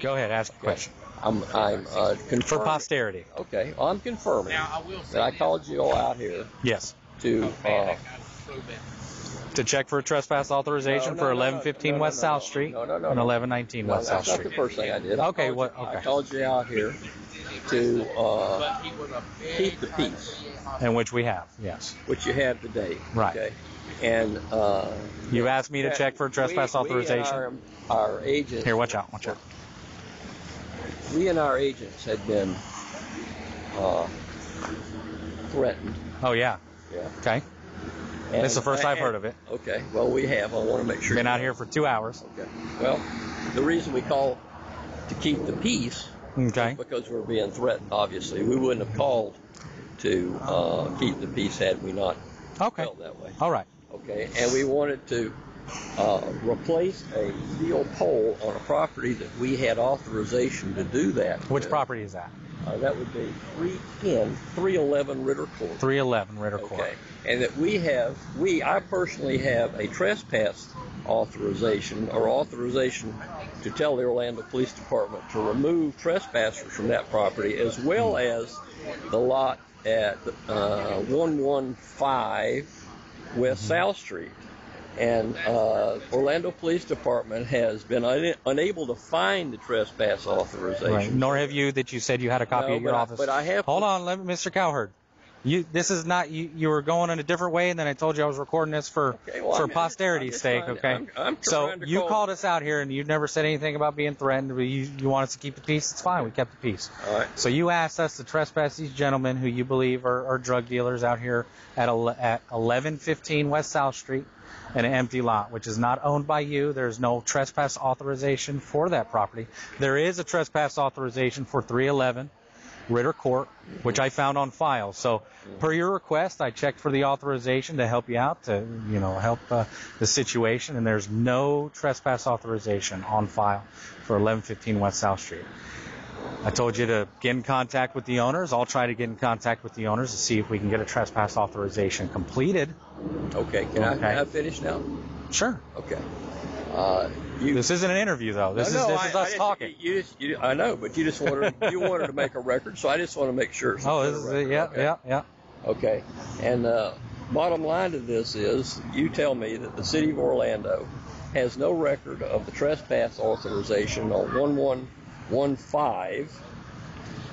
Go ahead, ask a question. I'm, I'm uh, For posterity. Okay, well, I'm confirming Now, I will say that I this. called you all out here Yes. to. Man, Uh, that guy's so bad. To check for a trespass authorization No, no, for no, no, 1115 no, no, West no, South no. Street No, no, no, and 1119 no, West South that's not Street. the first thing I did. I Okay, called what- You, I okay. called you out here to uh, But he was a very keep the peace, And which we have, yes. which you have today. Right. Okay. And uh, You asked me to check for a trespass we, we and authorization. our, our agents. Here, watch out, watch out. We and our agents had been uh, threatened. Oh, yeah. Yeah. Okay. And, This is the first I've heard of it. Okay. Well, we have. I want to make sure. Been out know. here for two hours. Okay. Well, the reason we call to keep the peace Okay. because we're being threatened. Obviously, we wouldn't have called to uh, keep the peace had we not Okay. felt that way. All right. Okay. And we wanted to uh, replace a steel pole on a property that we had authorization to do that. Which with. property is that? Uh, that would be 310, 311 Ritter Court. 311 Ritter Court. Okay. And that we have, we, I personally have a trespass authorization or authorization to tell the Orlando Police Department to remove trespassers from that property as well as the lot at uh, 115 West South Street. And uh, Orlando Police Department has been un- unable to find the trespass authorization. Right. Nor have you that you said you had a copy No, at your I- office. but I have- Hold on, let me, Mr. Cowherd. You, this is not you. You were going in a different way, and then I told you I was recording this for Okay, well, for I'm posterity's I'm sake. to- okay. I'm- I'm so you call- called us out here, and you never said anything about being threatened. But you you want us to keep the peace. It's fine. We kept the peace. All right. So you asked us to trespass these gentlemen who you believe are, are drug dealers out here at ele- at 1115 West South Street, in an empty lot, which is not owned by you. There's no trespass authorization for that property. There is a trespass authorization for 311 Ritter Court, which I found on file. So, per your request, I checked for the authorization to help you out, to you know help uh, the situation, and there's no trespass authorization on file for 1115 West South Street. I told you to get in contact with the owners. I'll try to get in contact with the owners to see if we can get a trespass authorization completed. Okay. Can, I, Okay. can I finish now? Sure. Okay. Uh, you, This isn't an interview, though. This No, is no, this I- is I us just- talking. You, just, you, I know, but you just wanted you wanted to make a record, so I just want to make sure. Oh, this is record, yeah, okay? yeah, yeah. Okay. And uh, bottom line to this is, you tell me that the city of Orlando has no record of the trespass authorization on 1115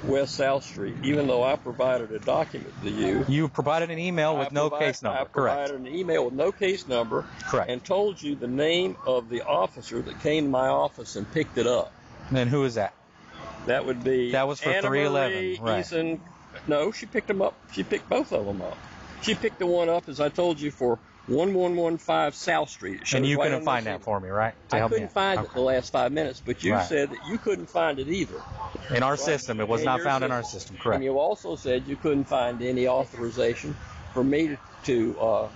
West South Street, even though I provided a document to you. You provided an email with I no provide- case number. I provided Correct. an email with no case number. Correct. And told you the name of the officer that came to my office and picked it up. And who is that? That would be. That was for Anna 311, Marie right. Eason- no, she picked them up. She picked both of them up. She picked the one up, as I told you, for 1115 South Street. And you right couldn't find that for me, right? To I help couldn't find it the last five minutes, but you Right. said that you couldn't find it either. In our system, it was In not found in our system. system. Correct. And you also said you couldn't find any authorization for me to, uh,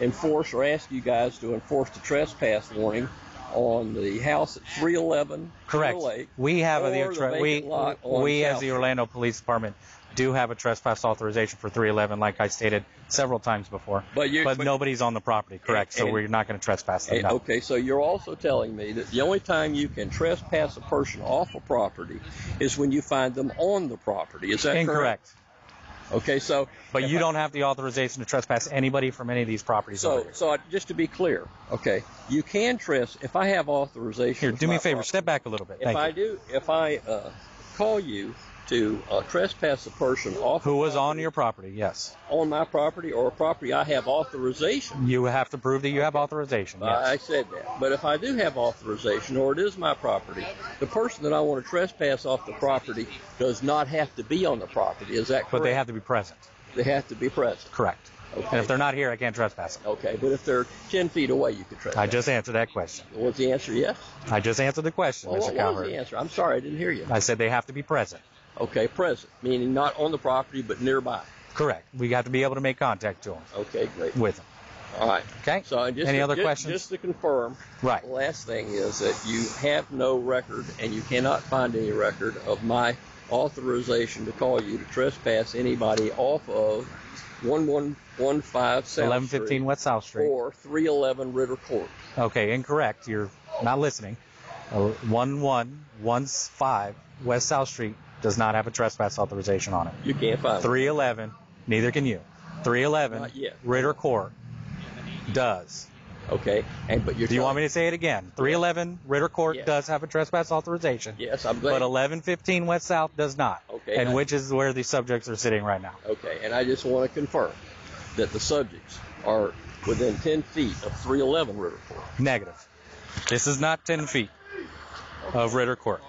enforce or ask you guys to enforce the trespass warning on the house at 311 Correct. Lake, We have a the we vacant lot on we as the Orlando Police Department do have a trespass authorization for 311, like I stated several times before. But you- but- nobody's on the property. Correct. so and- we're not going to trespass them. Hey, no. Okay, so you're also telling me that the only time you can trespass a person off a property is when you find them on the property. Is that correct? Incorrect. Okay, so But you I- don't have the authorization to trespass anybody from any of these properties. So, so I- just to be clear, okay, you can trespass if I have authorization. here, do me a favor. property. Step back a little bit. If Thank I you. do, if I uh, call you to uh, trespass a person off Who was on your property? Yes. on my property or a property I have authorization. You have to prove that you have authorization. Yes. I said that. But if I do have authorization or it is my property, the person that I want to trespass off the property does not have to be on the property. Is that correct? but they have to be present. They have to be present. Correct. Okay. And if they're not here, I can't trespass them. Okay, but if they're 10 feet away, you can trespass. I just answered that question. Was the answer yes? I just answered the question, Well, Mr. what was the answer? I'm sorry, I didn't hear you. I said they have to be present. Okay, present, meaning not on the property but nearby. Correct. We have to be able to make contact to them Okay, great. with them. All right. Okay. So just Any to, other just, questions? Just to confirm, Right. the last thing is that you have no record and you cannot find any record of my authorization to call you to trespass anybody off of 1115 South 1115 Street West South Street. or 311 Ritter Court. Okay, incorrect. You're not listening. uh, 1115 West South Street does not have a trespass authorization on it. You can't find it. 311, neither can you. 311 Not yet. Ritter Court does. Okay, and but you're. Do you want me to say it again? 311 Ritter Court Yes. does have a trespass authorization, Yes, I'm glad. but 1115 West South does not. Okay, And I- which is where the subjects are sitting right now. Okay, and I just want to confirm that the subjects are within 10 feet of 311 Ritter Court. Negative. This is not 10 feet of Ritter Court.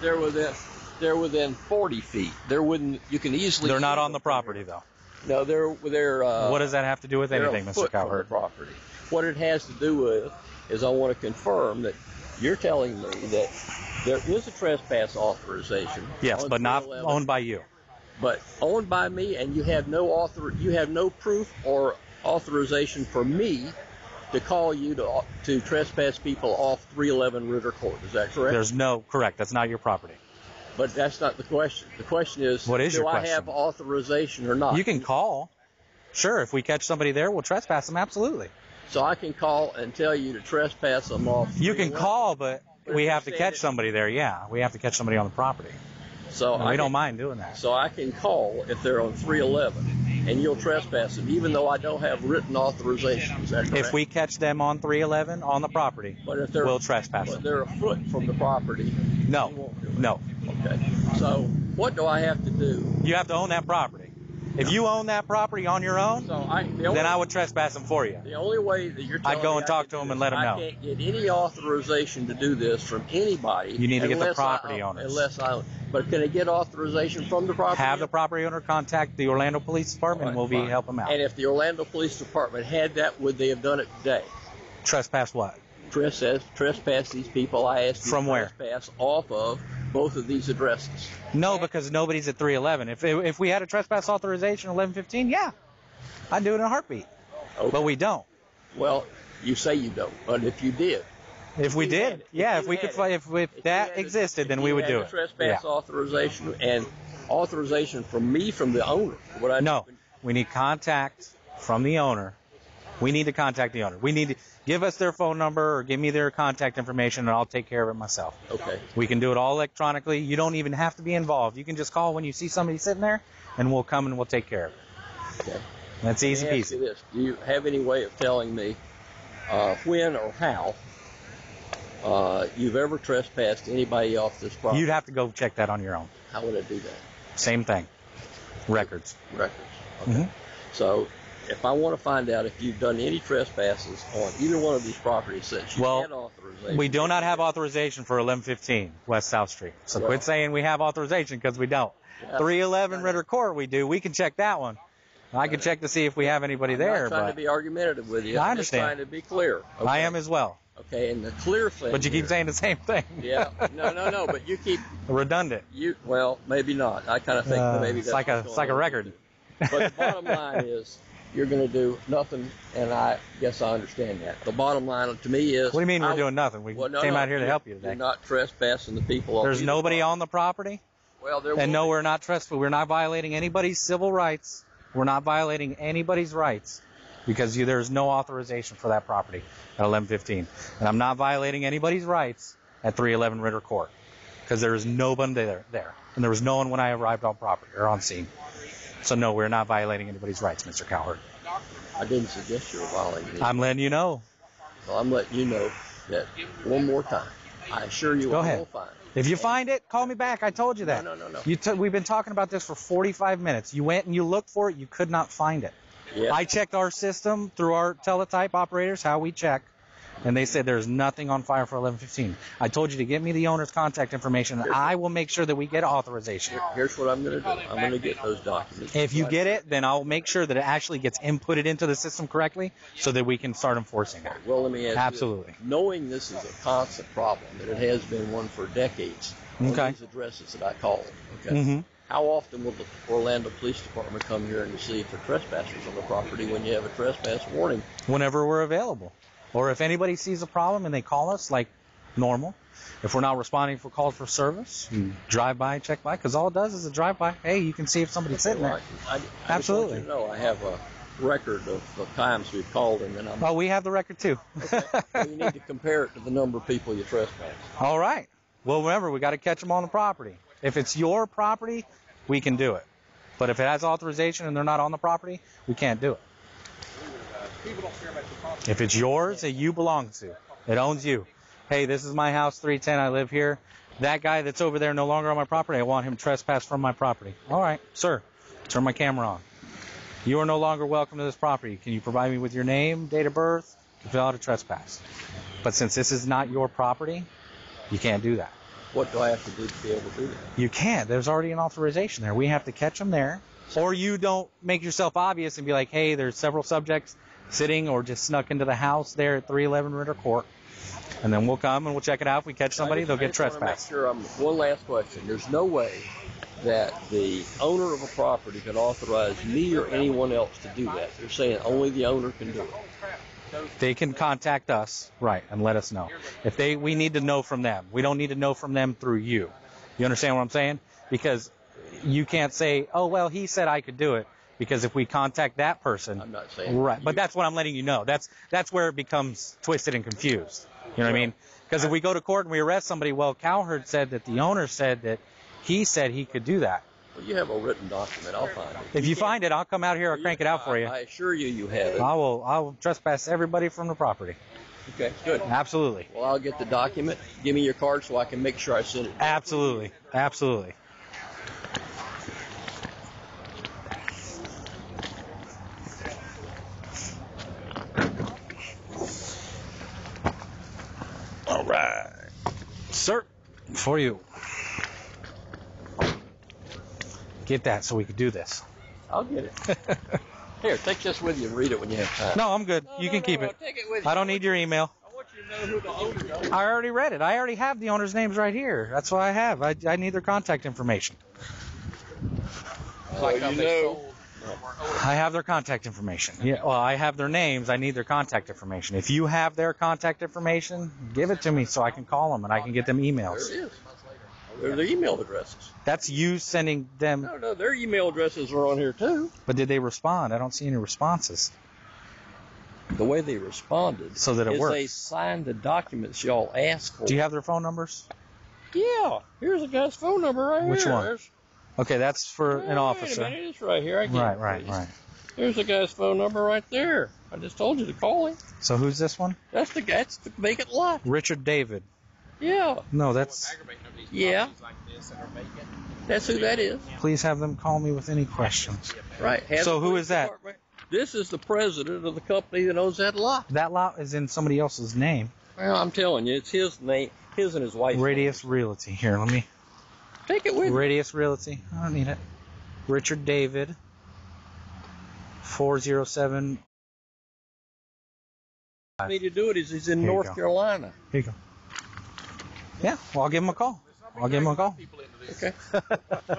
They're within. They're within 40 feet. They're within. You can easily. They're not on the property though. No, they're they're. Uh, what does that have to do with anything, Mr. Cowherd? property. What it has to do with is I want to confirm that you're telling me that there is a trespass authorization. Yes, but not 311, owned by you. but owned by me, and you have no author, you have no proof or authorization for me to call you to to trespass people off 311 Ritter Court. Is that correct? There's no correct. That's not your property. But that's not the question. The question is, What is do your I question? have authorization or not? You can call. Sure, if we catch somebody there, we'll trespass them. Absolutely. So I can call and tell you to trespass them off. You can call, but we have to catch somebody there. Yeah, we have to catch somebody on the property. So And I we don't can- mind doing that. So I can call if they're on 311, and you'll trespass them, even though I don't have written authorization. Is that correct? If we catch them on 311 on the property, but if they're we'll trespass but them. they're a foot from the property. No, you won't do it. no. Okay. So what do I have to do? You have to own that property. If you own that property on your own, So I the only, then I would trespass them for you. the only way that you're I'd go and I talk to them and let 'em know. I can't get any authorization to do this from anybody. You need to get the property I, owners. Unless I, but can I get authorization from the property? Have the property owner contact the Orlando Police Department, and we'll be Fine. help them out. And if the Orlando Police Department had that, would they have done it today? Trespass what? Trespass, trespass these people. I asked you From to where? trespass off of both of these addresses. No, because nobody's at 311. If if we had a trespass authorization 1115, yeah, I'd do it in a heartbeat. Okay. But we don't. well, you say you don't, but if you did, If we you did, it, yeah, if if we could, it, if, if if that had a- existed, if then we would had do a it. Trespass Yeah. authorization and authorization from me from the owner. What I No, we need contact from the owner. We need to contact the owner. We need to give us their phone number or give me their contact information, and I'll take care of it myself. Okay. We can do it all electronically. You don't even have to be involved. You can just call when you see somebody sitting there, and we'll come and we'll take care of it. Okay. That's easy Let me ask you peasy. this: Do you have any way of telling me uh, when or how uh, you've ever trespassed anybody off this property? You'd have to go check that on your own. How would I do that? Same thing. Records. Records. Okay. Mhm. So, if I want to find out if you've done any trespasses on either one of these properties since you Well, had authorization, We do not have authorization for 1115 West South Street. So Well- quit saying we have authorization because we don't. Yeah. 311 Ritter Court we do. We can check that one. I can check to see if we have anybody I'm there, not trying but to be argumentative with you. I I'm just understand. trying to be clear. I am as well. Okay, and the clear thing. But you keep here- saying the same thing. Yeah. No, no, no. But you keep Redundant. you. Well, maybe not. I kind of think Uh, maybe it's like a it's like a record. But the bottom line is, you're going to do nothing, and I guess I understand that. The bottom line to me is. What do you mean we're doing nothing? We Well, no, came no, out here to help you today. You're not trespassing the people. There's nobody on the property, Well, there. and no, be. we're not trespassing. We're not violating anybody's civil rights. We're not violating anybody's rights because you, there's no authorization for that property at 1115, and I'm not violating anybody's rights at 311 Ritter Court because there is nobody there, there, and there was no one when I arrived on property or on scene. So no, we're not violating anybody's rights, Mr. Cowherd. I didn't suggest you were violating. it. I'm letting you know. So I'm letting you know that one more time. I assure you, Go I ahead. will find. If you find it, call me back. I told you that. No, no, no, no. You t- we've been talking about this for 45 minutes. You went and you looked for it. You could not find it. Yeah. I checked our system through our teletype operators, how we check, and they said there's nothing on fire for 1115. I told you to get me the owner's contact information, and I will make sure that we get authorization. Here's what I'm going to do. I'm going to get those documents. If you get it, then I'll make sure that it actually gets inputted into the system correctly so that we can start enforcing it. Well, let me ask. Absolutely. this. Knowing this is a constant problem, that it has been one for decades, Okay. these addresses that I called, okay, Mhm. how often will the Orlando Police Department come here and see if there are trespassers on the property when you have a trespass warning? Whenever we're available. Or if anybody sees a problem and they call us like normal, if we're not responding for calls for service, hmm. you drive by, check by, because all it does is a drive by. Hey, you can see if somebody's sitting Well, there. I, I, I Absolutely. Just want you to know I have a record of the times we've called him, and I'm. Oh, we have the record too. So you need to compare it to the number of people you trespass. All right. Well, remember, we got to catch them on the property. If it's your property, we can do it. But if it has authorization and they're not on the property, we can't do it. If it's yours that you belong to, it owns you. Hey, this is my house, 310. I live here. That guy that's over there no longer on my property. I want him trespassed from my property. All right, sir. Turn my camera on. You are no longer welcome to this property. Can you provide me with your name, date of birth, to fill out a trespass? But since this is not your property, you can't do that. What do I have to do to be able to do that? You can't. There's already an authorization there. We have to catch them there. Or you don't make yourself obvious and be like, hey, there's several subjects sitting or just snuck into the house there at 311 Ritter Court. And then we'll come and we'll check it out. If we catch somebody, just- they'll get trespassed. Sure I'm, one last question. There's no way that the owner of a property could authorize me or anyone else to do that. They're saying only the owner can do it. They can contact us, right, and let us know. If they, we need to know from them. We don't need to know from them through you. You understand what I'm saying? Because you can't say, oh, well, he said I could do it. Because if we contact that person, I'm not saying Right, but you- that's what I'm letting you know. That's that's where it becomes twisted and confused. You know what I mean? Because if we go to court and we arrest somebody, well, Cowherd said that the owner said that he said he could do that. Well, you have a written document. I'll find it. If you find it, I'll come out here. I'll crank it out for you. I assure you, you have it. I will. I will trespass everybody from the property. Okay, good. Absolutely. Well, I'll get the document. Give me your card so I can make sure I send it. Absolutely. Absolutely. All right. Sir, for you. Get that so we could do this. I'll get it. Here, take this with you and read it when you have time. No, I'm good. You can keep it. Take it with you. I don't need your email. I want you to know who the owner is. I already read it. I already have the owner's names right here. That's what I have. I, I need their contact information. Like you know- sold I have their contact information. Yeah, well, I have their names. I need their contact information. If you have their contact information, give it to me so I can call them and I can get them emails. There emails. it is. They're the email addresses. That's you sending them. No, no, their email addresses are on here too. But did they respond? I don't see any responses. The way they responded So that it is works. they signed the documents y'all asked for. Do you have their phone numbers? Yeah, here's a guy's phone number right Which here. Which one? There's- Okay, that's for Wait an a officer. minute, it's right here. I get Right, it. right, right. There's the guy's phone number right there. I just told you to call him. So who's this one? That's the guy. That's the vacant lot. Richard David. Yeah, No, that's. What's aggravating of these Yeah. like this that are vacant. that's who that is. Please have them call me with any questions. Right. Has So the who police is that? This is the president of the company that owns that lot. That lot is in somebody else's name. Well, I'm telling you, it's his name, his and his wife's. Radius Realty. Here, let me. Name. Take it with you. Radius Realty. I don't need it. Richard David. 407. Me to do it is he's in Here you North go. Carolina. Here you go. Yeah, well, I'll give him a call. I'll give him a call. People into this. Okay.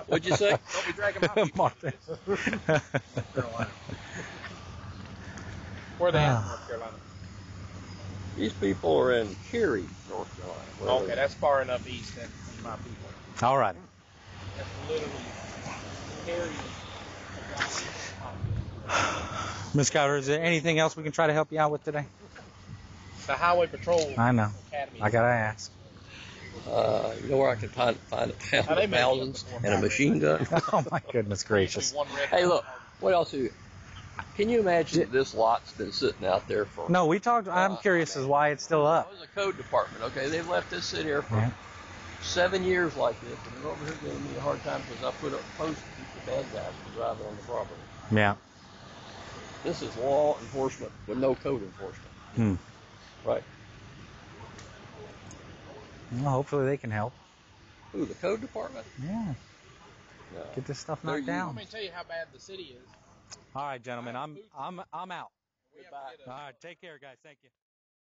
What'd you say? Don't be dragging my people Martin. into this. Carolina. Where they at, Ah. North Carolina? These people are in Cary, North Carolina. Where Okay, they- that's far enough east than my people. All right. That's literally Miss Cowherd, is there anything else we can try to help you out with today? The Highway Patrol I know. Academy. I gotta ask. Uh, you know where I can find, find a pound they of thousands and a machine gun? Oh my goodness gracious. Hey, look, what else? Do you, can you imagine that this lot's been sitting out there for? No, we talked. I'm curious as why it's still up. It was a code department. Okay, they've left this sit here for Yeah. Seven years like this, and they're over here giving me a hard time because I put up posts to keep the bad guys from driving on the property. Yeah. This is law enforcement with no code enforcement. Hmm. Right. Well, hopefully they can help. Who, the code department? Yeah. No. Get this stuff knocked you. I down. mean, tell you how bad the city is. All right, gentlemen. I'm I'm I'm out. We have to get a- All right. Take care, guys. Thank you.